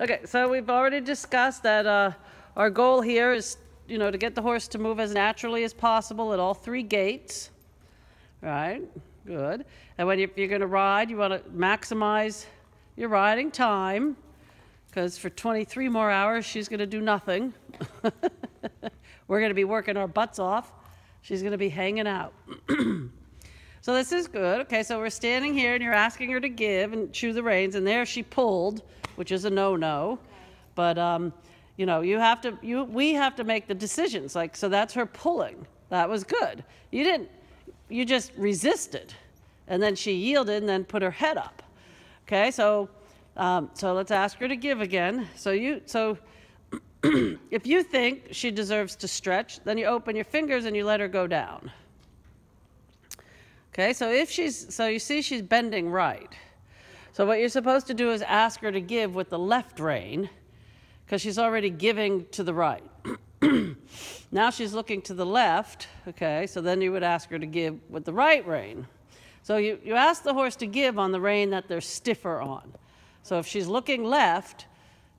Okay, so we've already discussed that uh, our goal here is, you know, to get the horse to move as naturally as possible at all three gaits. Right, good. And when you, you're going to ride, you want to maximize your riding time because for 23 more hours, she's going to do nothing. We're going to be working our butts off. She's going to be hanging out. so this is good. Okay, so we're standing here and you're asking her to give and chew the reins, and there she pulled which is a no-no. But um, you know, you have to, you, we have to make the decisions. Like, so that's her pulling. That was good. You didn't, you just resisted, and then she yielded and then put her head up. Okay, so um, so let's ask her to give again. So you, so if you think she deserves to stretch, then you open your fingers and you let her go down. Okay, so if she's, so you see she's bending right. So what you're supposed to do is ask her to give with the left rein because she's already giving to the right. now she's looking to the left, okay, so then you would ask her to give with the right rein. So you, you ask the horse to give on the rein that they're stiffer on. So if she's looking left,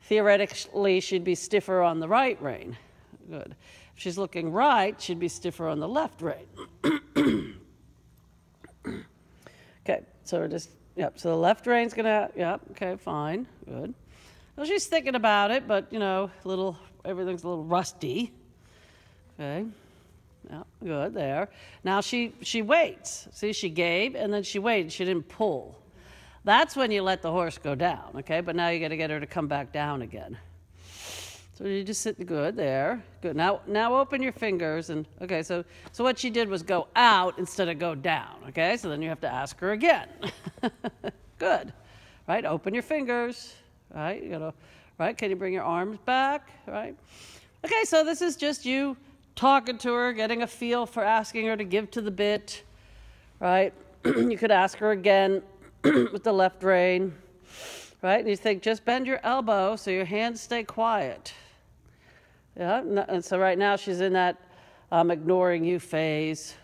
theoretically she'd be stiffer on the right rein. Good. If she's looking right, she'd be stiffer on the left rein. so we're just Yep, so the left rein's gonna, yep, okay, fine, good. Well, she's thinking about it, but, you know, a little, everything's a little rusty. Okay, yeah, good, there. Now she, she waits. See, she gave, and then she waited. She didn't pull. That's when you let the horse go down, okay? But now you got to get her to come back down again. So you just sit good there. Good. Now now open your fingers and okay, so so what she did was go out instead of go down. Okay? So then you have to ask her again. good. Right? Open your fingers. Right? You gotta right? Can you bring your arms back? Right? Okay, so this is just you talking to her, getting a feel for asking her to give to the bit. Right? you could ask her again with the left rein. Right? And you think just bend your elbow so your hands stay quiet. Yeah, and so right now she's in that I'm ignoring you phase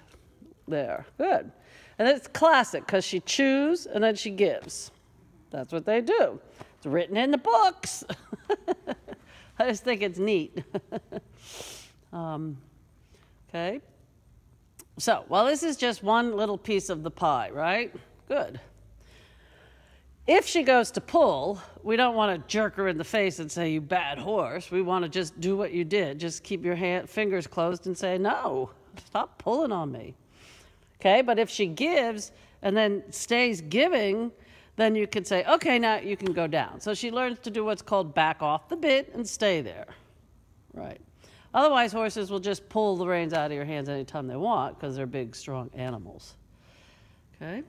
there. Good. And it's classic because she chews and then she gives. That's what they do. It's written in the books. I just think it's neat. um, okay. So, well, this is just one little piece of the pie, right? Good. If she goes to pull, we don't want to jerk her in the face and say, You bad horse. We want to just do what you did. Just keep your hand, fingers closed and say, No, stop pulling on me. Okay, but if she gives and then stays giving, then you can say, Okay, now you can go down. So she learns to do what's called back off the bit and stay there. Right. Otherwise, horses will just pull the reins out of your hands anytime they want because they're big, strong animals. Okay?